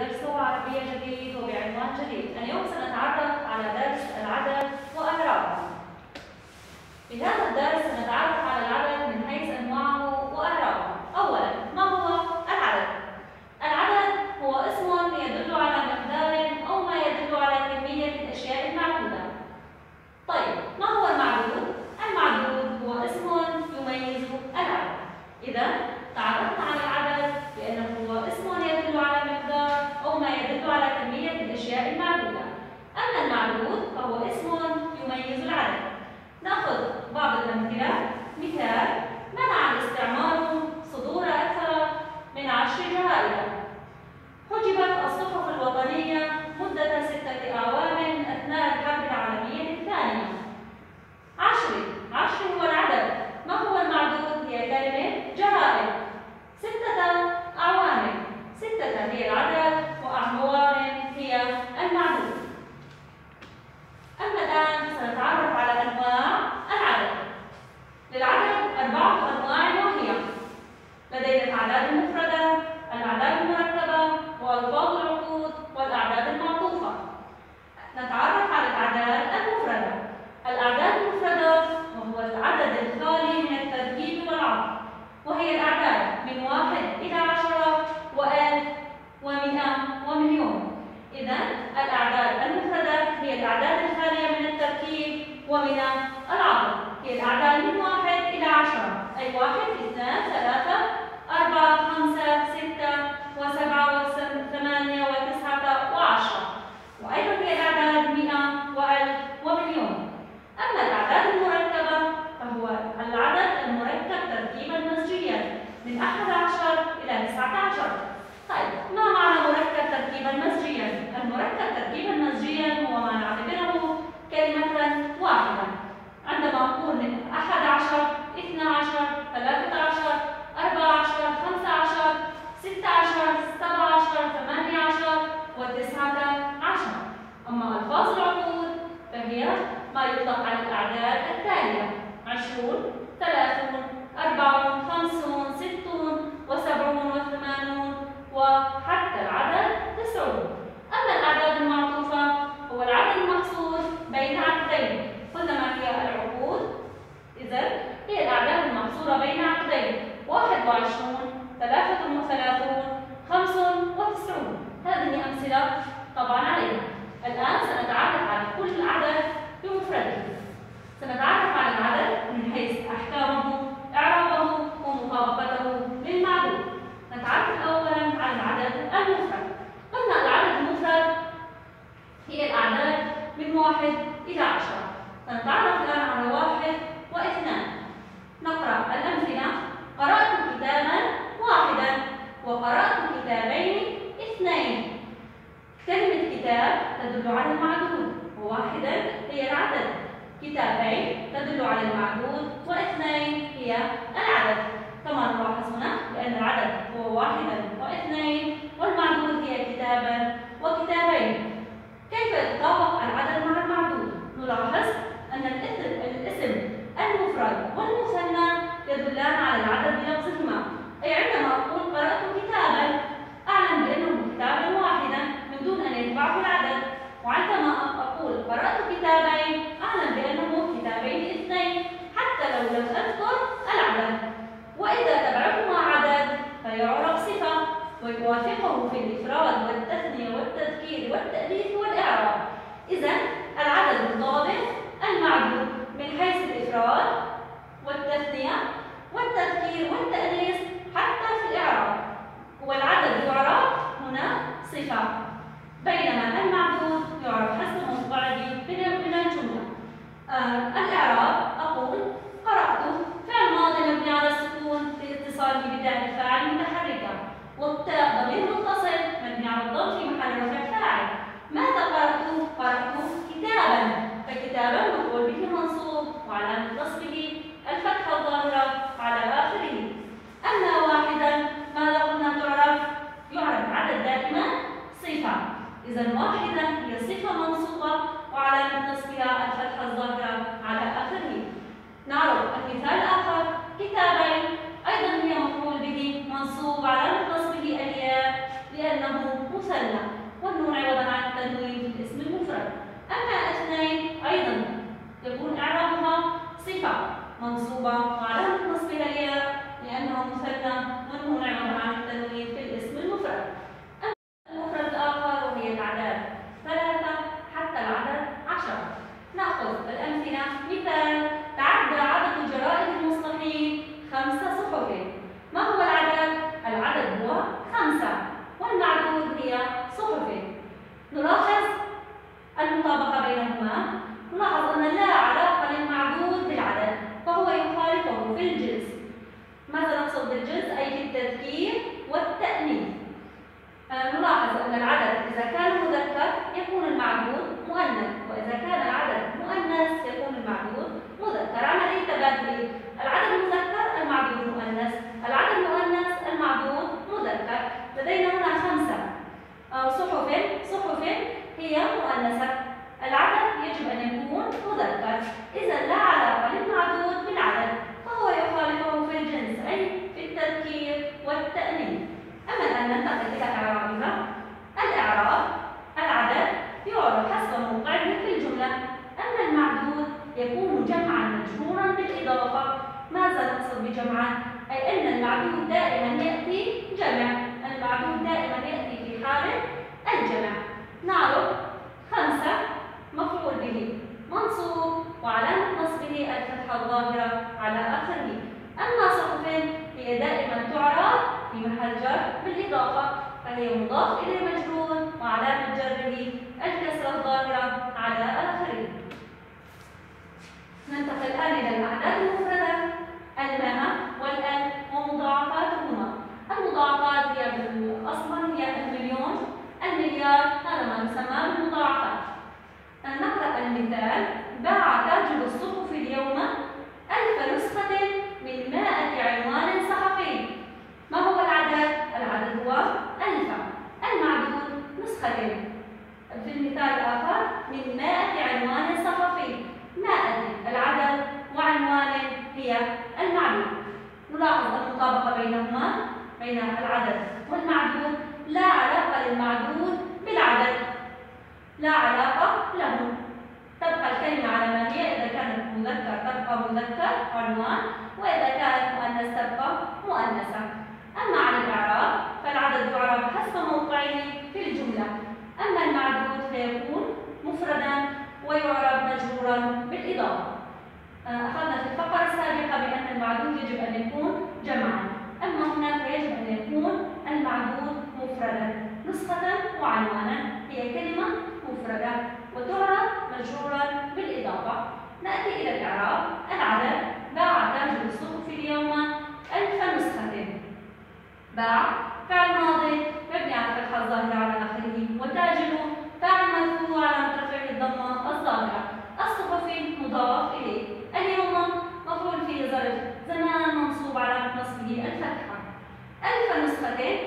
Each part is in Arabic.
درس عربية جديد وبعنوان جديد. اليوم سنتعرف على درس العدد وأعرابه في هذا الدرس سنتعرف على العدد Michael. 没他定 bajo la ماذا نقصد بالجزء؟ أي بالتذكير والتأنيث. آه، نلاحظ أن العدد إذا كان مذكر يكون المعدود مؤنث، وإذا كان العدد مؤنث يكون المعدود مذكر، عملية تبادلية، العدد مذكر المعدود مؤنث، العدد مؤنث المعدود مذكر، لدينا هنا خمسة. آه، صحف صحف هي مؤنثة، العدد يجب أن يكون مذكر، إذا لا علاقة الإعراب العدد حسب الجملة. أما المعدود يكون جمعا بالإضافة. أي أن المعدود دائما يأتي جمع مضاف إليه مجرور وعلامة جره الكسرة الظاهرة على آخره. ننتقل الآن إلى الأعداد المفردة المئة والألف ومضاعفاتهما المضاعفات هي أصلا هي المليون المليار هذا ما يسمى بالمضاعفات نقرأ المثال باع تاجر الصحف اليوم ألف نسخة من مائة عنوان صحفي ما هو العدد؟ العدد هو ألف المعدود نسختين في المثال الآخر من مائة عنوان صحفي مائة العدد وعنوان هي المعدود نلاحظ المطابقة بينهما بين العدد والمعدود لا علاقة للمعدود بالعدد لا علاقة له تبقى الكلمة على ما هي إذا كانت مذكر تبقى مذكر عنوان وإذا كانت مؤنث تبقى مؤنثة أما عن الإعراب فالعدد يعرب حسب موقعه في الجملة. أما المعدود فيكون مفردا ويعرب مجرورا بالإضافة. آه، أخذنا في الفقرة السابقة بأن المعدود يجب أن يكون جمعا. أما هنا فيجب أن يكون المعدود مفردا نسخة وعنوانا. هي كلمة مفردة. وتعرب مجرورا بالإضافة. نأتي إلى الإعراب. العدد باع تاجر السوق في اليوم ألف نسخة. باع فعل ماضي. مبني على الفتحة الظاهرة على آخره. وتاجر فعل مرفوع على رفعه الضمة الظاهرة الصحفي مضاف إليه. اليوم مفعول فيه ظرف زمان منصوب على نصبه الفتحة. ألف نسختين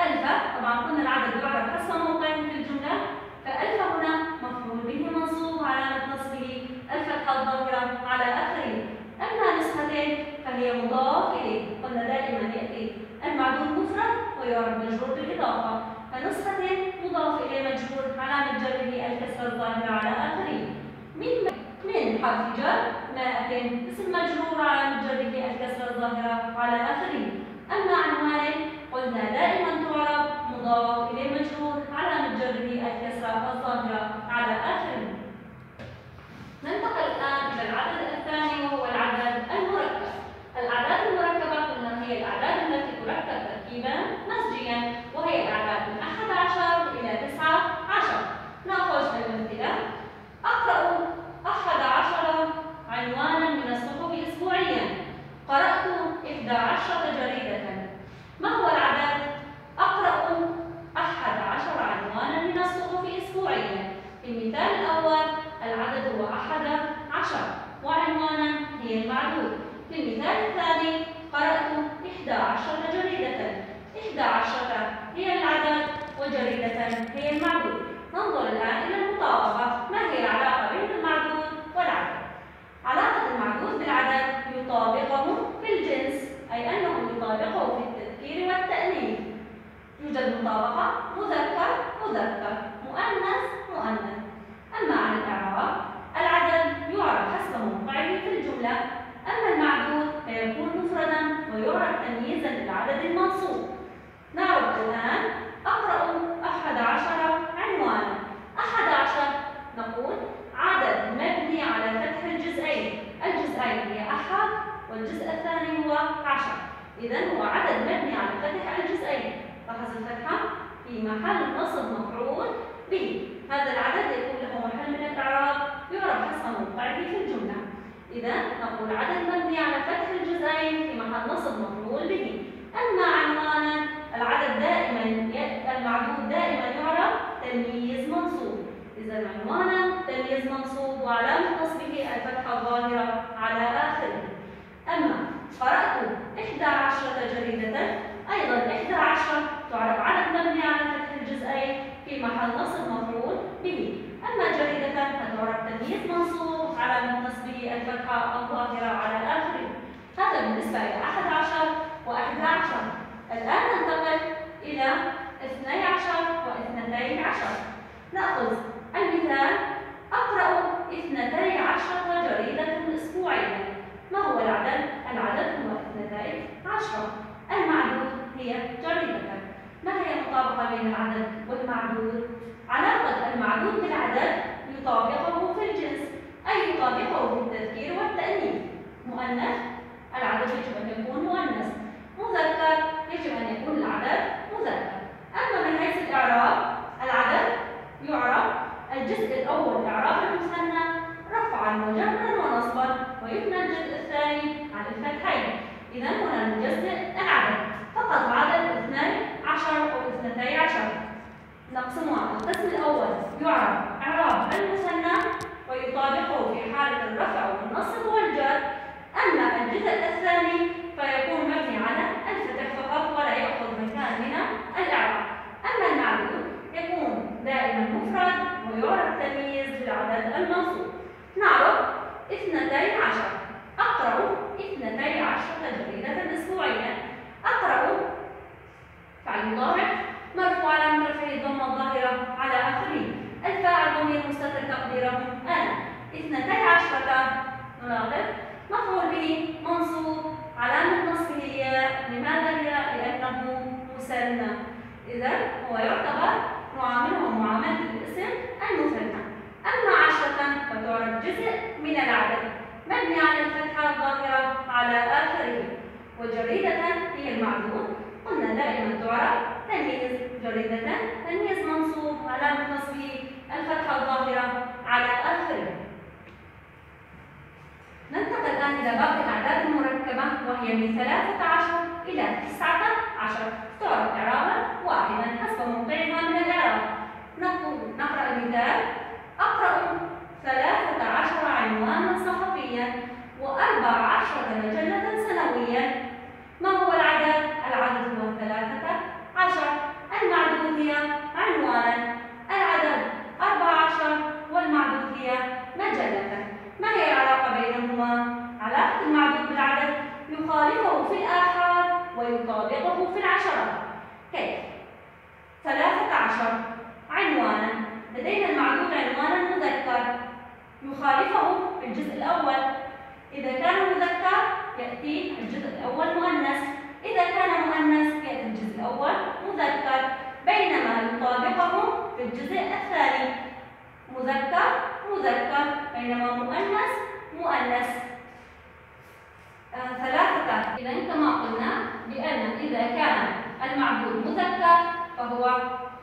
ألف. طبعا قلنا العدد يعرف حسب موقعه في الجملة. فألف هنا مفعول به منصوب على نصبه الفتحة الظاهرة على آخره. أما نسختين فهي مضاف إليه قلنا دائما يأتي المعدود مفرد ويعرف مجرور بالإضافة. فنسخة مضاف إليه مجرور علامة جره الكسرة الظاهرة على آخره. من من حرف جر مائتين اسم مجرور على جره الكسرة الظاهرة على آخره. أما عنوان قلنا دائما تعرب مضاف إليه مجرور علامة جره الكسرة الظاهرة على آخره ننتقل الآن إلى العدد الثاني وهو العدد المركب الأعداد المركبة قلنا هي الأعداد التي تركب تركيبا مزجيا وهي الأعداد من 11 إلى 19 نأخذ الأمثلة أقرأ 11 عنوانا من الصحف أسبوعيا قرأت 11 جريدة ما هو العدد؟ أقرأ 11 عنوانا من الصحف أسبوعيا في المثال الأول العدد هو 11 وعنوانا هي المعدود في المثال الثاني قرأت 11 جريدة 11 هي العدد وجريدة هي المعدود ننظر الآن إلى المطابقة ما هي العلاقة بين المعدود والعدد علاقة المعدود بالعدد يطابقه في الجنس أي أنه يطابقه في التذكير والتأنيث يوجد مطابقة مذكر مذكر مؤنث مؤنث أما عن الإعراب العدد يعرف حسب موقعه في الجملة أما المعدود فيكون مفردا ويعرف تمييزا للعدد المنصوب نعرف الآن أقرأ أحد عشر عنوانا. أحد عشر نقول عدد مبني على فتح الجزئين. الجزئين هي أحد والجزء الثاني هو عشر. إذا هو عدد مبني على فتح الجزئين. لاحظ الفتحة؟ في محل نصب مفعول به. هذا العدد يكون له محل من الإعراب يعرف حسب موقعه في الجملة. إذا نقول عدد مبني على فتح الجزئين في محل نصب مفعول به أما عنوانا العدد دائما المعدود دائما يعرف تمييز منصوب. إذا عنوانا تمييز منصوب وعلامة نصبه الفتحة الظاهرة على آخره. أما قرأت 11 جريدة أيضا 11 تعرف عدد مبني على فتح الجزئين في محل نصب مفعول به. أما جريدة فتعرف تمييز منصوب على نصبه الفتحة الظاهرة على آخره. هذا بالنسبة إلى 11 و11 الآن ننتقل إلى 12 و12 نأخذ المثال. أقرأ 12 جريدة أسبوعيا ما هو العدد؟ العدد هو 12 المعدود هي جريدة. ما هي المطابقة بين العدد والمعدود؟ علاقة المعدود بالعدد يطابقه في الجنس أي يطابقه في التذكير والتأنيث. مؤنث؟ العدد يجب أن يكون مؤنث. مذكر؟ يجب أن يكون العدد مذكر. أما من حيث الإعراب يعرف الجزء الأول إعراب المثنى رفعا وجرا ونصبا ويبنى الجزء الثاني على الفتحين. إذا هنا نجزئ العدد. فقط عدد اثنين عشر أو اثنتي عشر. نقسمها القسم الأول يعرف إعراب المثنى ويطابقه في حالة الرفع والنصب والجر أما الجزء الثاني فيكون مبني على الفتح فقط ولا يأخذ مكان من الإعراب أما المعدود يكون دائما مفرد ويعرف تمييز للعدد المنصوب نعرف اثنتي عشر أقرأ اثنتي عشرة جريدة أسبوعيا أقرأ فعل مضارع مرفوع على رفعه الضمة الظاهرة على آخره الفاعل ضمير مستتر تقديره أنا اثنتي عشرة نلاحظ مفعول به منصوب علامة نصبه الياء لماذا الياء؟ لأنه مثنى إذا هو يعتبر نعامله معاملة الاسم المثنى أما عشرة فتعرف جزء من العدد مبني على الفتحة الظاهرة على آخره وجريدة هي المعدود قلنا دائما تعرف تمييز جريدة تمييز منصوب علامة نصبه الفتحة الظاهرة على آخره ننتقل الآن إلى باقي الأعداد المركبة وهي من 13 إلى 19 تعرف إعرابا واحدا حسب موقعها من الإعراب نقول نقرأ المثال أقرأ 13 عنوانا صحفيا وأربع عشرة مجلة سنويا ما هو العدد؟ العدد هو 13 المعدود هي عنوانا العدد 14 والمعدود هي مجلة ما هي العلاقة بينهما؟ علاقة المعدود بالعدد يخالفه في الآحاد ويطابقه في العشرات كيف؟ ثلاثة عشر عنوانا لدينا المعدود عنوانا مذكر يخالفه في الجزء الأول إذا كان مذكر يأتي الجزء الأول مؤنث. إذا كان مؤنث يأتي الجزء الأول مذكر بينما يطابقه في الجزء الثاني. مذكر مذكر بينما مؤنث مؤنث. آه ثلاثة. إذا كما قلنا بأن إذا كان المعدود مذكر فهو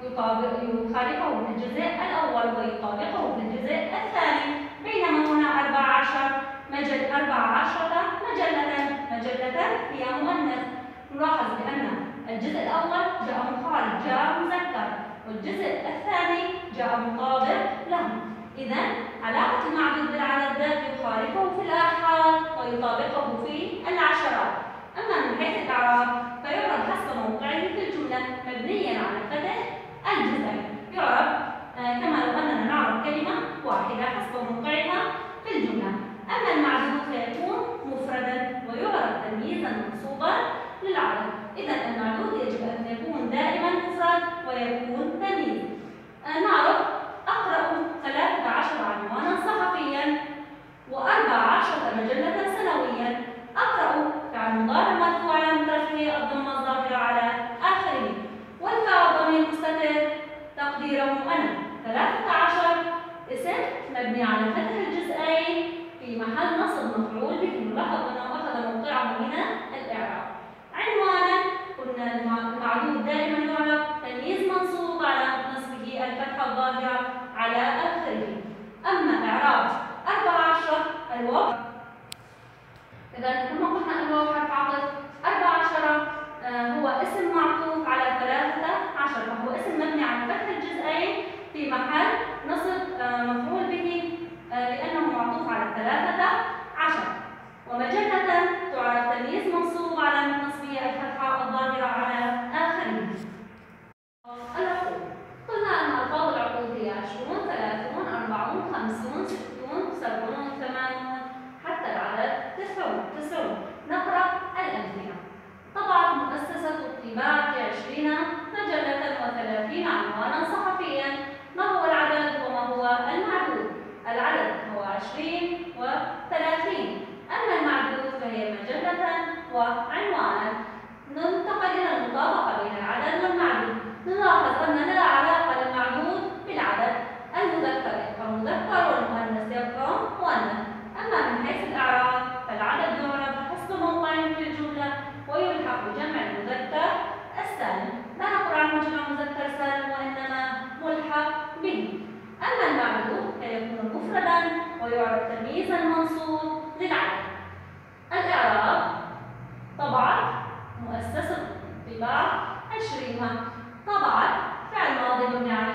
يطابق يخالفه في الجزء الأول ويطابقه في الجزء الثاني. بينما هنا أربع عشر. مجل أربع عشرة مجلة مجلة هي مؤنث نلاحظ بأن الجزء الأول جاء مخالف جاء مذكر والجزء الثاني جاء مطابق له إذا علاقة المعدود بالعدد يخالفه في الآحاد ويطابقه في العشرات أما من حيث الإعراب فيعرب حسب موقعه في الجملة مبنيا على فتح الجزئين يعرب آه كما لو أننا نعرف كلمة واحدة حسب موقعها في الجملة أما المعدود فيكون مفردا ويعرف تمييزا منصوبا للعدد إذا المعدود يجب أن يكون دائما مفرد ويكون تمييز آه نعرف أقرأ 13 عنوانا صحفيا وأربع عشرة مجلة سنويا أقرأ فعل مضارع مرفوع على رفعه الضمة الظاهرة على آخره والفاعل ضمير مستتر تقديره أنا 13 اسم مبني على فتح الجزئين في محل نصب مفعول به نلاحظ أنه أخذ موقعه من الإعراب عنوانا قلنا المعدود دائما يعرف تمييز منصوب على نصبه الفتحة الظاهرة على آخره أما إعراب 14 الواو إذا كما قلنا الواو حرف عطف 14 آه هو اسم معطوف على 13 فهو اسم مبني على فتح الجزئين وعنوانا ننتقل إلى المطابقة بين العدد والمعدود. نلاحظ أن لا علاقة للمعدود بالعدد المذكر يبقى مذكر والمؤنث يبقى مؤنث. أما من حيث الأعراب فالعدد يعرف حسب موقعه في الجملة ويلحق بجمع المذكر السالم. لا نقرأ عنه جمع مذكر سالم وإنما ملحق به. أما المعدود فيكون مفردا ويعرف تمييز المنصوب للعدد. الإعراب مؤسسة الطباعة عشرينها. طبعا فعل ماضي مبني على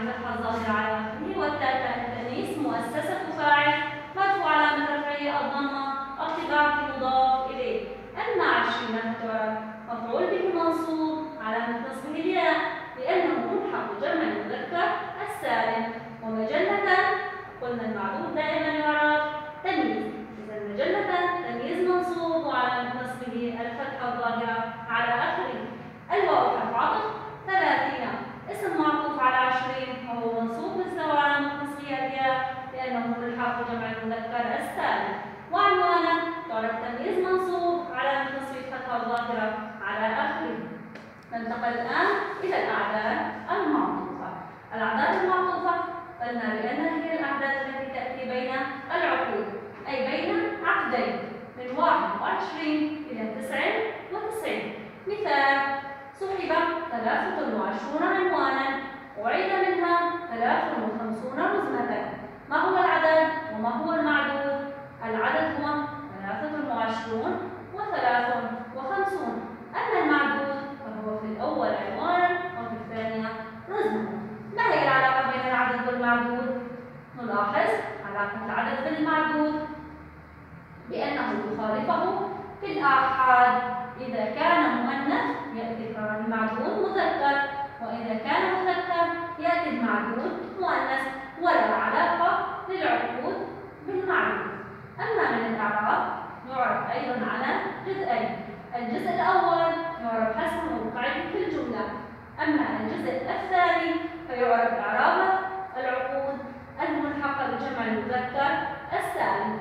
ننتقل الآن إلى الأعداد المعطوفة. الأعداد المعطوفة قلنا بأنها هي الأعداد التي تأتي بين العقود أي بين عقدين من 21 إلى 99 مثال سحب 23 عنوانا وعيد منها 53 رزمة ما هو العدد وما هو المعدود؟ العدد هو 23 و53 أما المعدود فهو في الأول عنوانا وفي الثانية رزمة. ما هي العلاقة بين العدد والمعدود؟ نلاحظ علاقة العدد بالمعدود بأنه يخالفه في الآحاد. إذا كان مؤنث يأتي المعدود مذكر وإذا كان مذكر يأتي المعدود مؤنث. ولا علاقة للعقود بالمعدود. أما من الأعراب يعرف أيضا على جزئين. الجزء الأول يعرف حسب موقعه في الجملة. أما الجزء الثاني فيعرف إعراب العقود الملحقة بجمع المذكر السالم.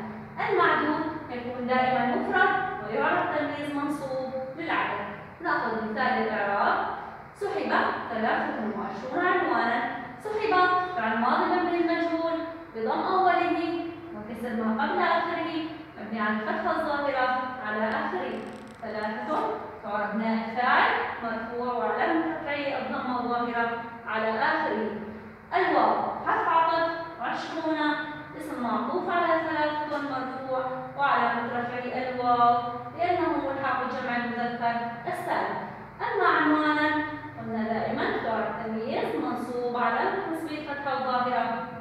المعدود يكون دائما مفرد ويعرف تمييز منصوب بالعدد. نأخذ مثال الإعراب سحب 23 عنوانا. سحب فعل ماضي مبني المجهول بضم أوله وكسر ما قبل آخره مبني على الفتحة الظاهرة على آخره. ثلاثة تعرف نائب فاعل مرفوع وعلامة رفعه الضمة الظاهرة على آخره. الواو حرف عطف عشرون؟ اسم معطوف على ثلاثة مرفوع وعلامة رفعه الواو لأنه ملحق جمع المذكر السالم أما عنوانا؟ قلنا دائما تعرف تمييز منصوب على نسبة فتحة الظاهرة.